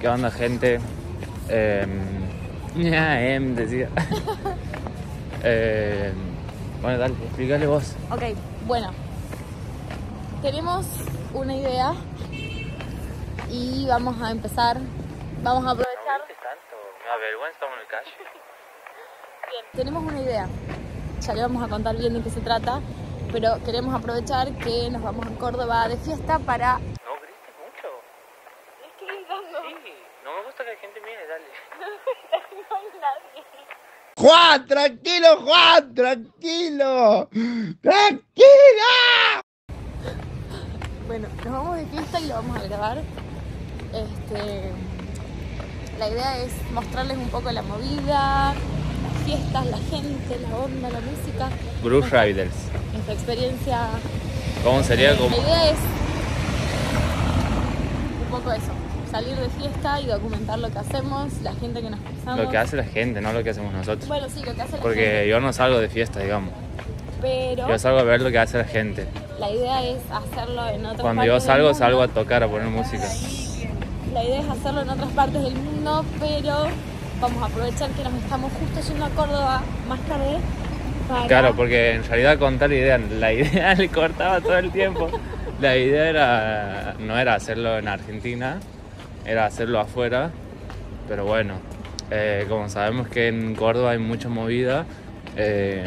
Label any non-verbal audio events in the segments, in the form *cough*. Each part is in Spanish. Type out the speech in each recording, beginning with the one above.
¿Qué onda, gente? Eh, ya, em, decía. *laughs* Eh, bueno, dale, explícale vos. Ok, bueno. Tenemos una idea y vamos a empezar. Vamos a aprovechar. tanto? Me da vergüenza, estamos en el calle. *laughs* Bien, tenemos una idea. Ya le vamos a contar bien de qué se trata, pero queremos aprovechar que nos vamos a Córdoba de fiesta para. No grites mucho. Estoy gritando. Sí, no me gusta que la gente mire, dale. No hay nadie. Juan, tranquilo, Juan, tranquilo. Tranquila. Bueno, nos vamos de fiesta y lo vamos a grabar. Este, la idea es mostrarles un poco la movida, las fiestas, la gente, la onda, la música, Bruce Riders. nuestra experiencia. ¿Cómo sería como.? La idea es un poco eso, salir de fiesta y documentar lo que hacemos, la gente que nos cruzamos. Lo que hace la gente, no lo que hacemos nosotros. Bueno, sí, lo que hace la Porque gente. yo no salgo de fiesta, digamos. Pero Yo salgo a ver lo que hace la gente. la idea es hacerlo en otras Cuando yo partes del salgo, mundo. salgo a tocar, a poner música. La idea es hacerlo en otras partes del mundo, pero vamos a aprovechar que nos estamos justo yendo a Córdoba más tarde para... Claro, porque en realidad contar la idea, la idea *laughs* le cortaba todo el tiempo. La idea era, no era hacerlo en Argentina, era hacerlo afuera. Pero bueno, eh, como sabemos que en Córdoba hay mucha movida, eh,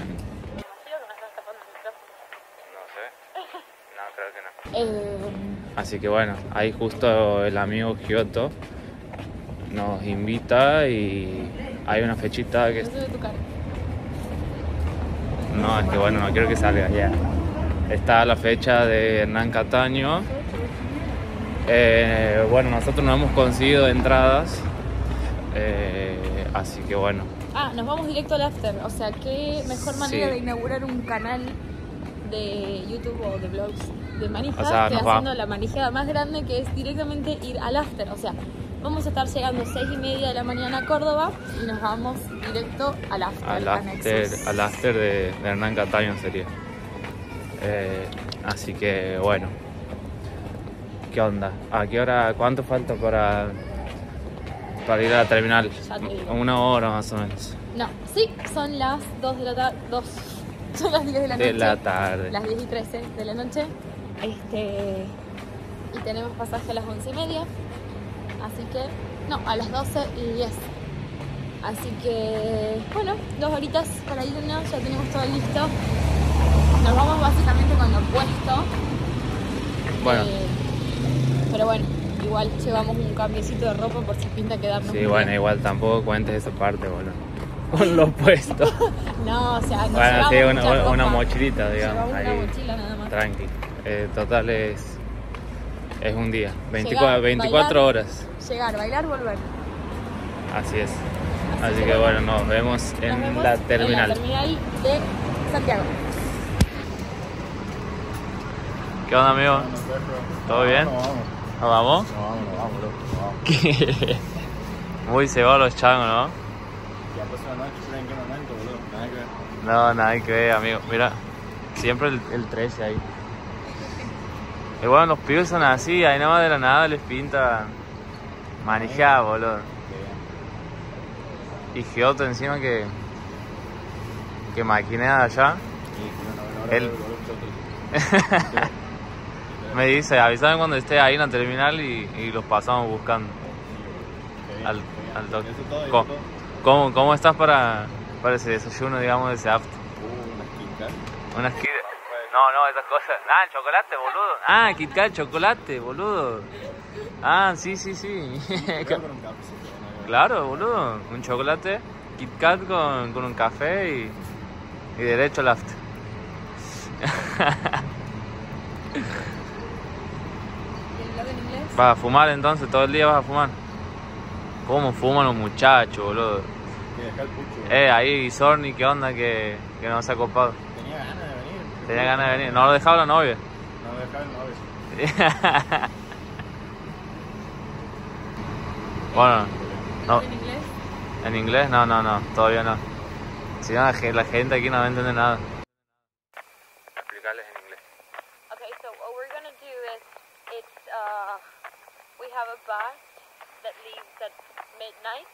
no sé, no creo que no. Así que bueno, ahí justo el amigo Giotto nos invita y hay una fechita que. No, es que bueno, no quiero que salga ya. Está la fecha de Hernán Cataño. Eh, bueno, nosotros no hemos conseguido entradas. eh, así que bueno, Ah, nos vamos directo al after. O sea, qué mejor manera Sí. de inaugurar un canal de YouTube o de blogs de manija O sea, que nos va- haciendo la manijada más grande que es directamente ir al after. O sea, vamos a estar llegando 6 y media de la mañana a Córdoba y nos vamos directo al after. al after, al after de, de Hernán Cataño sería. Eh, así que bueno. ¿Qué onda? ¿A qué hora? ¿Cuánto falta para, para ir a la terminal? Una hora más o menos. No, sí, son las 2 de la tarde. 2. *laughs* Son las 10 de la noche. De la tarde. Las 10 y 13 de la noche. Este. Y tenemos pasaje a las 11 y media. Así que. No, a las 12 y 10. Así que. Bueno, dos horitas para irnos. Ya tenemos todo listo. Nos vamos básicamente con lo puesto. Bueno, Eh, pero bueno, igual llevamos un cambiecito de ropa por si pinta quedarnos. sí, bueno, igual tampoco cuentes esa parte, boludo. Con lo puesto. *laughs* No, o sea, no Bueno, sí, una, mucha una ropa. mochilita, digamos. Una mochila nada más. tranqui. Eh, total es, es un día, 24, Llegar, 24 bailar. horas. Llegar, bailar, volver. Así es. Así Así, que bueno. nos vemos en Nos vemos la En terminal. la terminal de Santiago. ¿Qué onda, amigo? ¿Todo bien? Vamos, vamos. ¿Nos vamos? No, vamos, no, vamos, loco, vamos. Muy cebados los changos, ¿no? Ya pasó la noche, ¿sabes en qué momento, boludo? Nada que ver. No, nada que ver, amigo. Mira, siempre el, el 13 ahí. Y bueno, los pibes son así, ahí nada más de la nada les pinta manejada, boludo. Y Giotto encima que. que maquinea allá. Él- *laughs* *laughs* Me dice, avísame cuando esté ahí en la terminal y, y los pasamos buscando. Al, al toque. Eso todo, ¿Cómo, cómo, cómo estás para, para ese desayuno, digamos, de ese after? Uh, unas Kit Kat. Unas Kit No, no, esas cosas. Ah, chocolate, boludo. Ah, Kit Kat, chocolate, boludo. Ah, sí, sí, sí. *laughs* Claro, boludo. Un chocolate, Kit Kat con, con un café y, y derecho al after. *laughs* ¿Y el blog en inglés? ¿Vas a fumar entonces? ¿Todo el día vas a fumar? ¿Cómo fuman los muchachos, boludo? El pucho. Eh, ahí Sorny, ¿qué onda que, que no se ha copado? Tenía ganas de venir. Tenía ganas de venir. No lo dejaba la novia. No me dejaba el novio. *laughs* bueno, no, ¿En inglés? en inglés no, no, no, todavía no. Si no, la la gente aquí no va a entender nada. Bus that leaves at midnight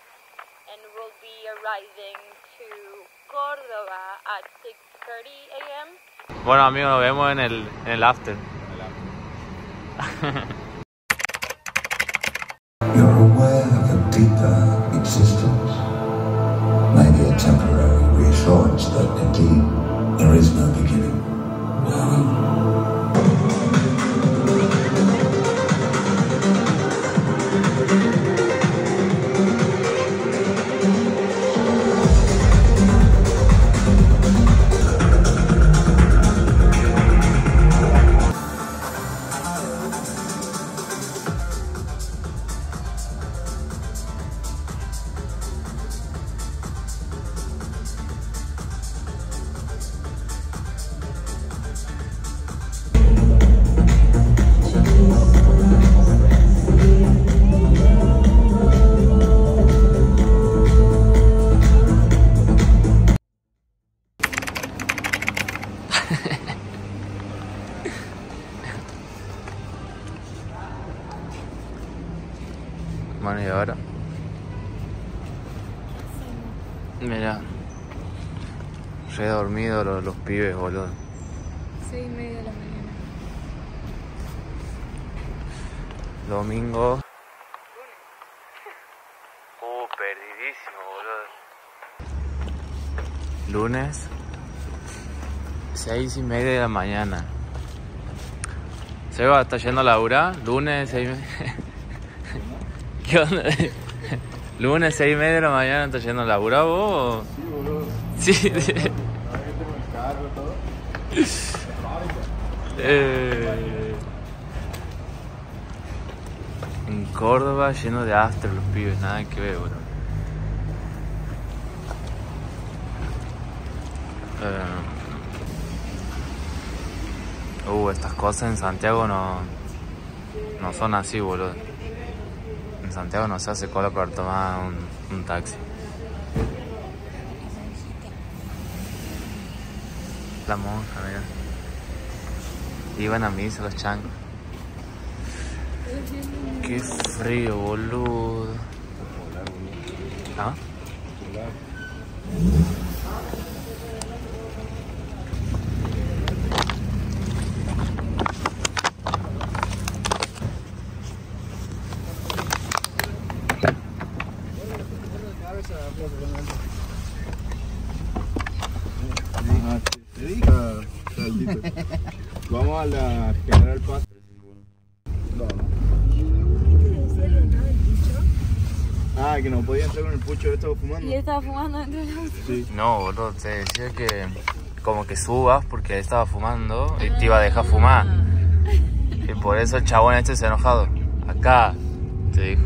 and will be arriving to Córdoba at 6:30 a.m. Bueno amigos, nos vemos en el, en el after. You're *laughs* Dormido los, los pibes, boludo. 6 y media de la mañana. Domingo. Uh, perdidísimo, boludo. Lunes. Seis y media de la mañana. Seba está yendo a laburar. Lunes, seis y media. *laughs* ¿Qué onda? *laughs* Lunes, seis y media de la mañana está yendo a laburar vos. Sí, boludo. Sí *laughs* que tengo el carro, todo. Eh, en Córdoba lleno de after los pibes, nada que ver, bro. Eh, uh, estas cosas en Santiago no, no son así, boludo. En Santiago no se hace cola para tomar un taxi. La monja, mira. Iban a misa los changos. Qué frío, boludo. ¿Ah? Ajá, te dije. Vamos a la General Paz. Ah, que no podía entrar con el pucho, estaba fumando. Y él estaba fumando dentro del auto. Sí. No, boludo, te decía que como que subas porque él estaba fumando y te iba a dejar fumar. Y por eso el chabón este se ha enojado. Acá, te dijo.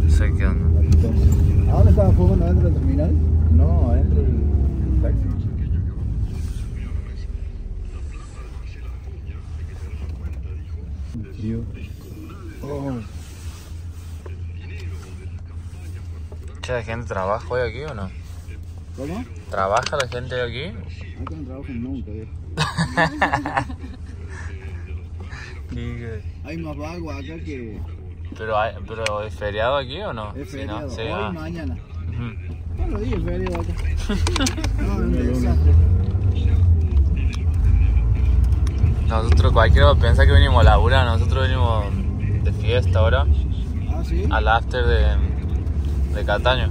No sé qué onda. ¿A dónde estaba fumando? ¿Adentro del terminal? No, adentro del Tío. Oh. Che, ¿la gente trabaja hoy aquí o no? ¿Cómo? ¿Trabaja la gente aquí? No trabajan nunca. Hay más vago acá que ¿Pero, hay, ¿Pero es feriado aquí o no? es feriado. ¿no? Sí, Hoy ah. mañana. Días es feriado acá. *laughs* no, es un desastre. Nosotros, cualquiera piensa que venimos a laburar, nosotros venimos de fiesta ahora, Ah, sí. al after de, de Cataño.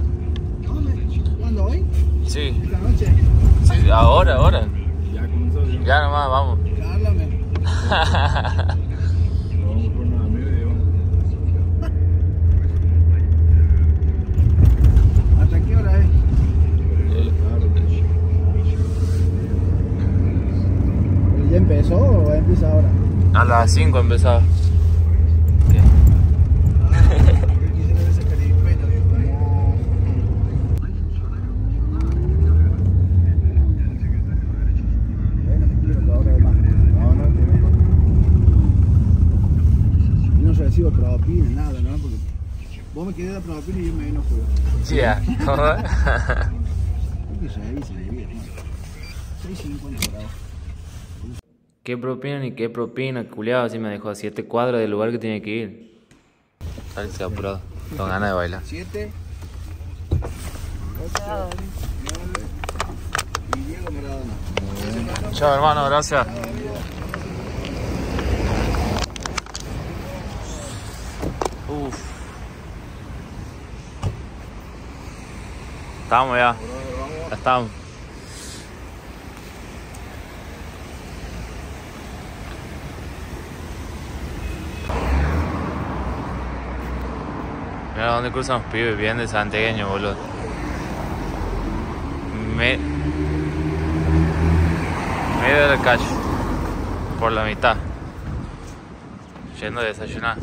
¿Cuándo hoy? Sí, Esta noche. sí, ahora, ahora. Ya comenzó. Ya. Ya nomás, vamos. Háblame. *laughs* Vamos por unos amigos y vamos. ¿Hasta qué hora es? ¿Ya empezó o empieza ahora? A las 5 empezaba. ¿Qué? No recibo propina, nada, ¿no? Porque vos me quedé la propina y yo me enojo. Ya, joder. Hay que ¿no? 6.50 grados. ¿Qué propina ni qué propina, culiado? Si me dejó a 7 cuadras del lugar que tiene que ir. Sale, estoy apurado. Tengo ganas de bailar. 7, 8, 9 y Diego Maradona. Chao, hermano, gracias. Uf. Estamos ya. Ya estamos. Mira dónde cruzan los pibes, bien de santegueño, boludo. Me... Medio de la calle. Por la mitad. Yendo a desayunar.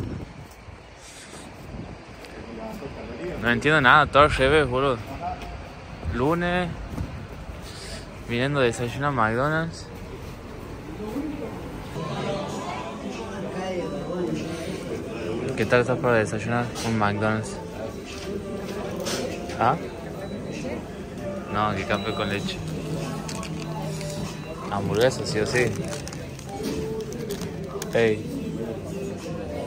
No entiendo nada, todo al revés, boludo. Lunes. Viniendo a desayunar a McDonald's. ¿Qué tal estás para desayunar un McDonald's? ¿Ah? No, que café con leche. Hamburguesa, sí o sí. Ey.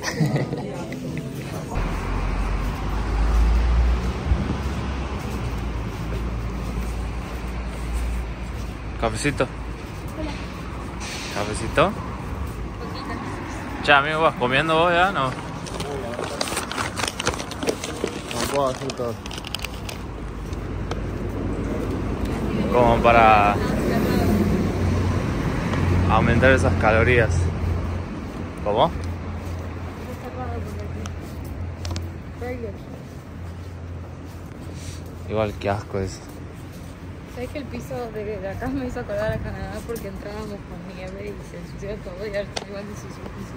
*laughs* Cafecito. Cafecito. Ya, amigo, vas comiendo vos ya, no. No puedo hacer todo. Como para aumentar esas calorías. ¿Cómo? Igual que asco es. ¿Sabes que el piso de acá me hizo acordar a Canadá porque entrábamos con nieve y se ensució todo y ahora está igual de sucio el piso?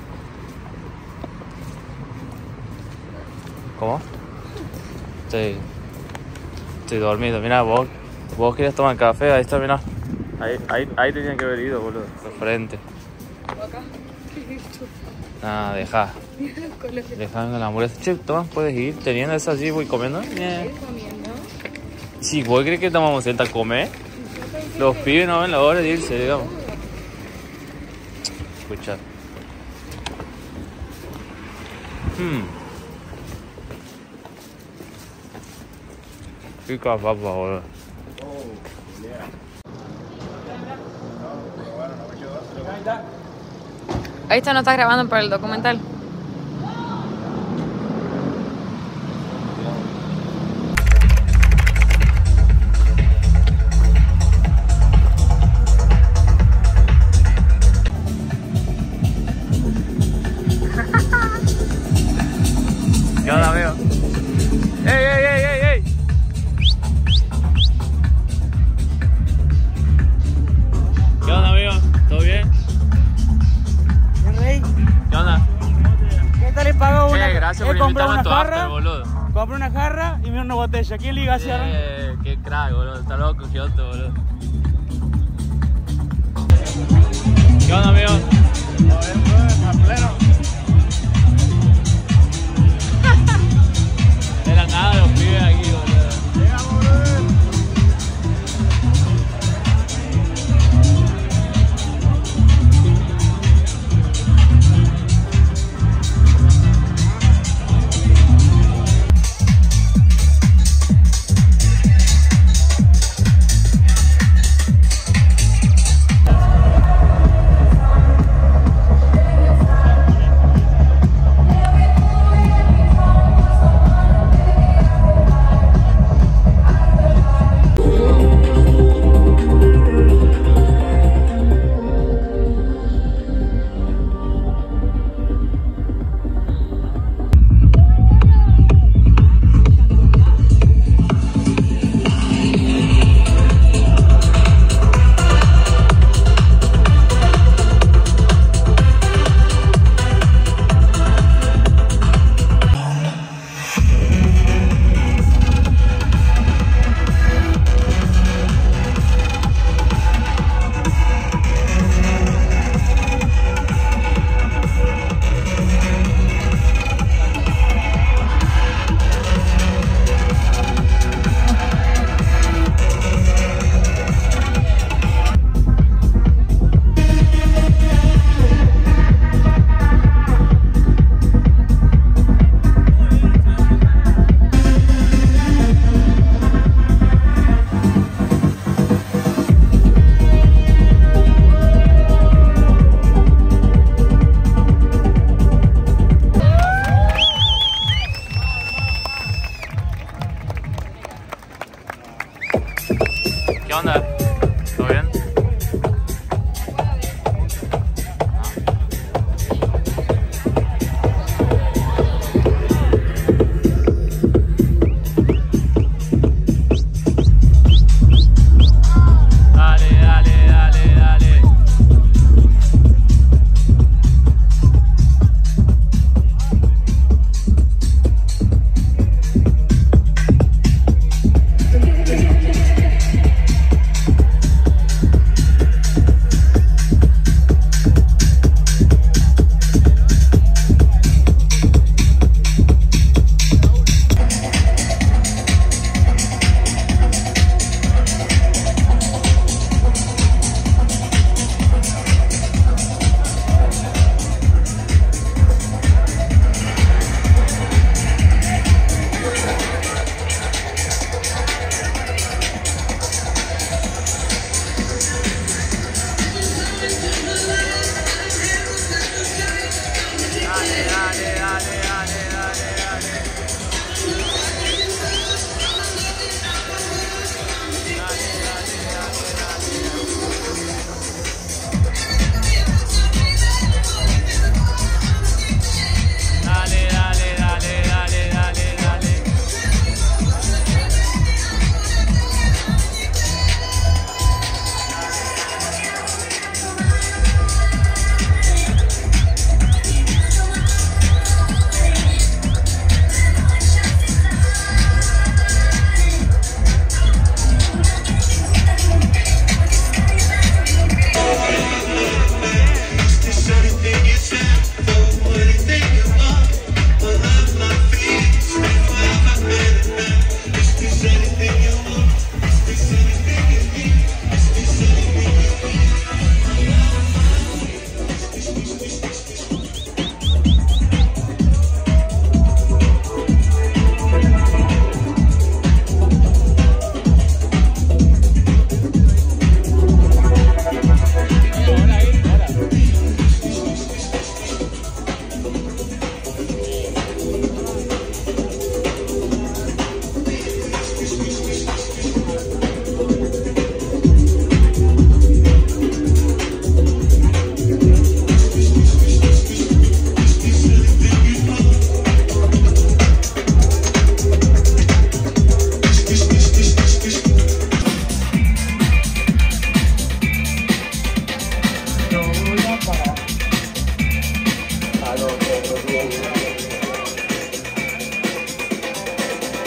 ¿Cómo? Estoy. Estoy dormido. Mira, vos, vos querías tomar café, ahí está, mira. Ahí, ahí, ahí tenían que haber ido, boludo. De frente. ¿O acá? ¿Qué es esto? Nada, deja. Los colores. Deja la hamburguesa. Che, toma, puedes ir. Teniendo eso así, voy comiendo. Comiendo. Si vos crees que estamos a sentar a comer, los pibes no ven la hora de irse, digamos. Escucha. Hmm. Rica papa, boludo. Ahí está, no estás grabando para el documental. ¿Qué onda, amigo? ¡Ey, ey, ey, ey, ey! Gracias por a after, jarra, boludo. compró una jarra y mira una botella. ¿Quién liga así ahora? Eh, qué crack, boludo. Está loco, Kioto, boludo. ¿Qué onda, amigo? De la nada los pibes aquí,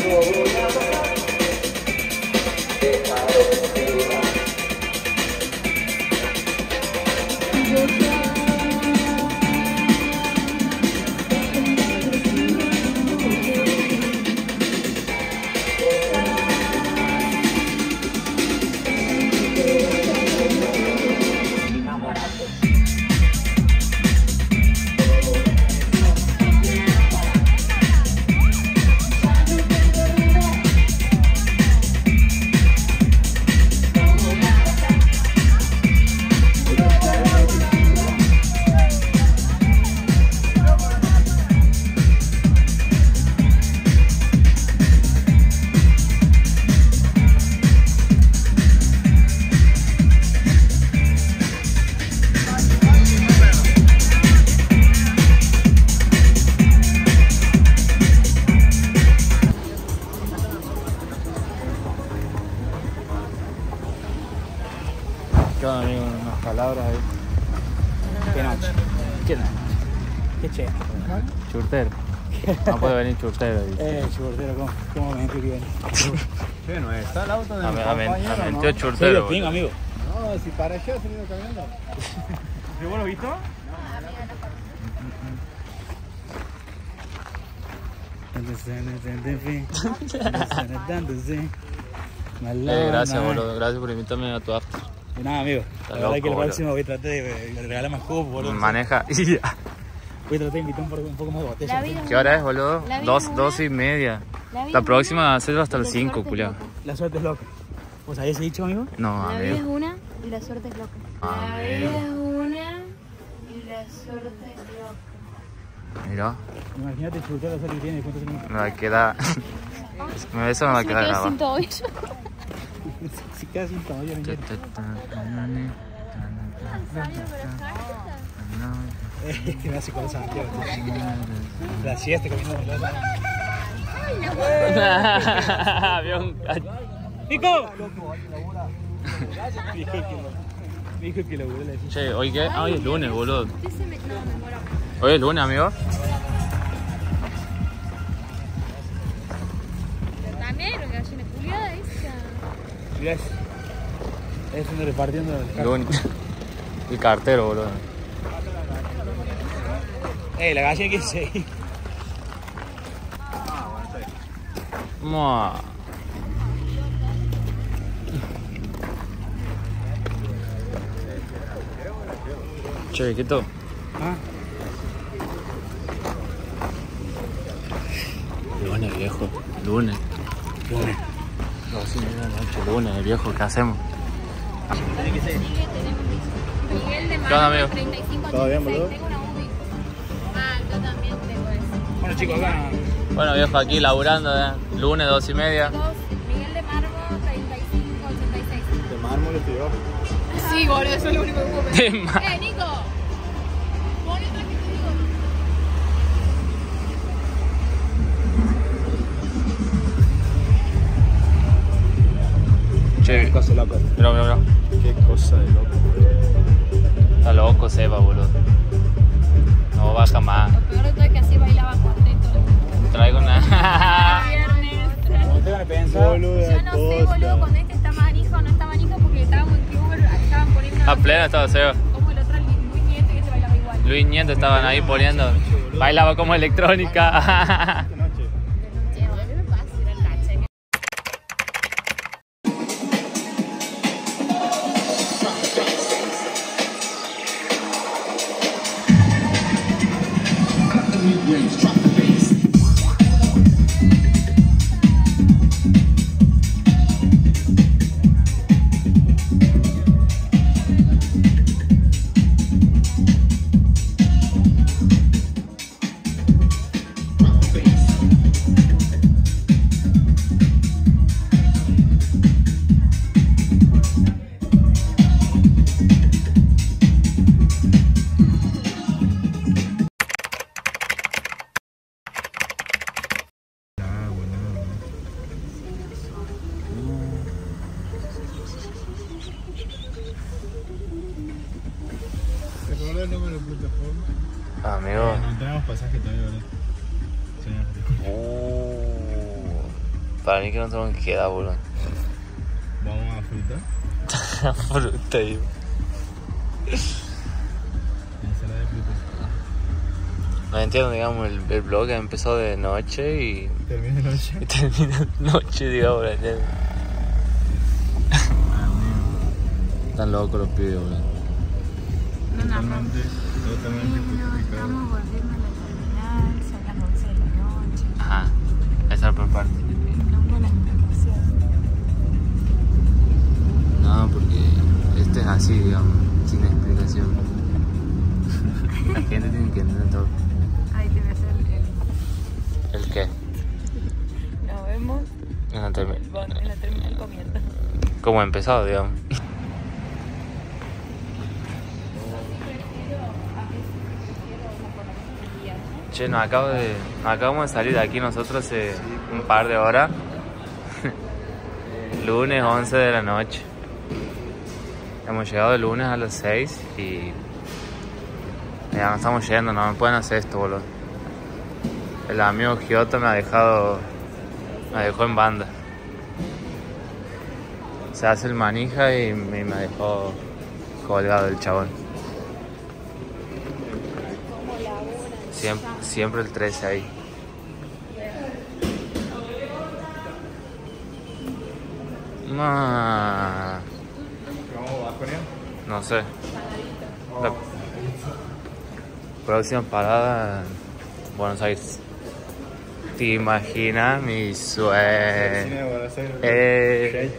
¿Qué venir churtero. dice. Eh, churtero, ¿cómo, cómo me que viene? ¿Qué no está el auto de A mi compañero, a ver, no? churtero. lo tengo, amigo. No, si para allá se vino caminando. ¿Vos lo visto? Eh, gracias, boludo. Gracias por invitarme a tu after. De nada, amigo. Está La verdad loco, que el boludo. próximo voy a tratar de, regalar más copos, boludo. Maneja. *laughs* Voy a tratar de invitar un poco, un poco más de La botellas. vida ¿Qué hora es, boludo? Dos, dos y media. La próxima va a ser hasta las la 5, suerte es culiao. loca. La suerte es loca. ¿Vos habías dicho, amigo? No, La vida es una y la suerte es loca. Ah, La vida es una y la suerte es loca. Mira, Imagínate disfrutar la suerte que tiene. ¿Cuántos años? me va a quedar. Eso me va a Se me quedar grabado. sin tobillo. Si quedas un caballo en el Es que me hace con Santiago. tío. La siesta comiendo pelota. *laughs* Había un cacho. ¡Nico! Lo- dijo que huele así. Che, ¿hoy qué? Ah, hoy es lunes, boludo. Hoy es lunes, amigo. Mirá, es, es uno repartiendo el. Lunes. El cartero, boludo. Eh, la gallina que se Mua. Che, ¿qué todo? Ah, Lunes, viejo. Lunes. lunes. De la noche, lunes, viejo, ¿qué hacemos? Miguel de ¿Qué onda, amigo? 35 ¿Todo bien, boludo? Chicos, acá. Bueno, viejo, aquí laburando, ¿eh? Lunes, dos y media. Dos, Miguel de Margo 35 86. De mármol estoy yo. Sí, boludo, eso es lo único que puedo De ma- Eh, Nico. Pon otra que te digo. Che, Qué cosa loca. mira, mira, mira. Qué cosa de loco. Está loco, Seba, boludo. No baja más. Lo peor de todo es que así bailaba cuarteto. Traigo una. *laughs* *laughs* Boluda, Yo no sé, boludo, cuando este está manijo o no está manijo porque estábamos en club, estaban poniendo A pleno estaba Seba. como el otro Luis Nieto que se bailaba igual. Luis Nieto estaban ahí poniendo. Bailaba como electrónica. *laughs* que no tengo que quedar, boludo. Vamos a fruta. *laughs* Fruta, digo. Ensalada de fruta. No entiendo, digamos, el, el blog empezó de noche y, Termina de noche. *laughs* y termina de noche, digamos, ¿no entiendes? Están locos los pibes, boludo. Totalmente, totalmente justificado. volviendo a la terminal, son las 11 de la noche. Ajá, esa es la parte. No, porque este es así, digamos, sin explicación. La gente tiene que entender todo. Ahí te ves el, ¿El qué? el- Nos vemos En la termi- en la terminal comiendo. Como empezado, digamos. Che, nos, acabo de, nos acabamos de salir de aquí nosotros hace un par de horas. *laughs* lunes 11 de la noche. Hemos llegado el lunes a las 6 y ya nos estamos yendo, no me pueden hacer esto, boludo. El amigo Giotto me ha dejado, me dejó en banda. Se hace el manija y me, me dejó colgado el chabón. Siempre, el 13 ahí. Ma- ¿Vamos a Baconia? No sé. La próxima parada, Buenos Aires. ¿Te imaginas mi sueño? Eh.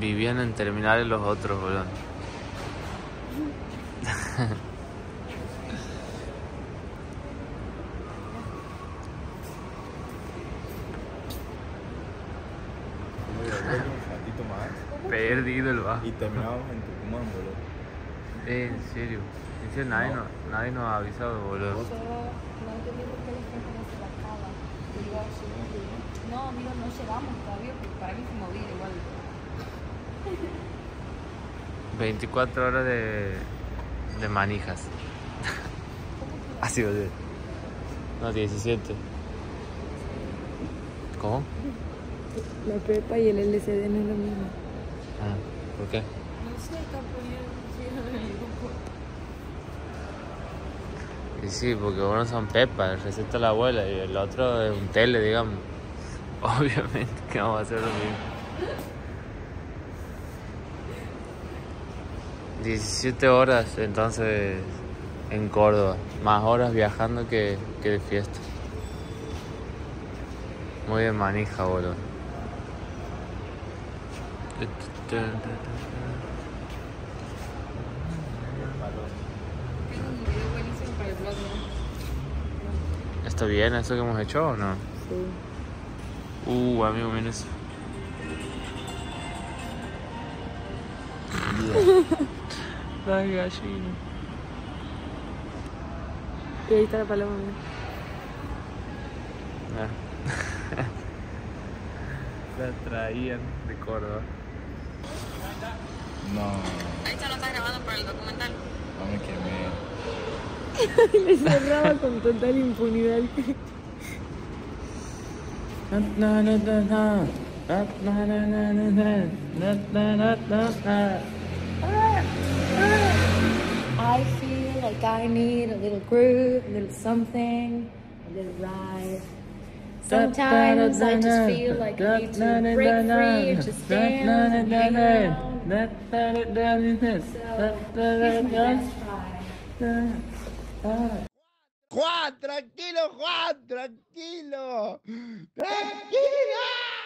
Vivían en terminales los otros, boludo. *laughs* Perdido el bajo. y terminamos en Tucumán, boludo. Eh, en serio. En serio, nadie, No. no- nadie nos ha avisado, boludo. Yo no entendí por qué la gente no se la acaba. No, amigo, no llegamos todavía, porque para mí se movía igual. 24 horas de, de manijas. *laughs* Así, boludo. No, 17. ¿Cómo? La Pepa y el LCD no es lo mismo. Ah, ¿por qué? No sé, está poniendo el. Y sí, porque uno son pepas, receta la abuela y el otro es un tele, digamos. *laughs* Obviamente que vamos a hacer lo mismo. 17 horas entonces en Córdoba, más horas viajando que, que de fiesta. Muy de manija, boludo. ¿Está bien eso que hemos hecho o no? Sí. Uh, amigo, mira eso. *laughs* La gallina. Y ahí está la paloma, mira. Ah. *laughs* La traían de Córdoba. No, Ahí está, no estás grabando para el documental. no me quemé. *laughs* Le cerraba con total impunidad. I feel like I need a little groove, a little something, a little ride. Sometimes I just feel like I need to break free or just dance and hang around. So, here's my best try. Juan, tranquilo, Juan, tranquilo. Tranquilo.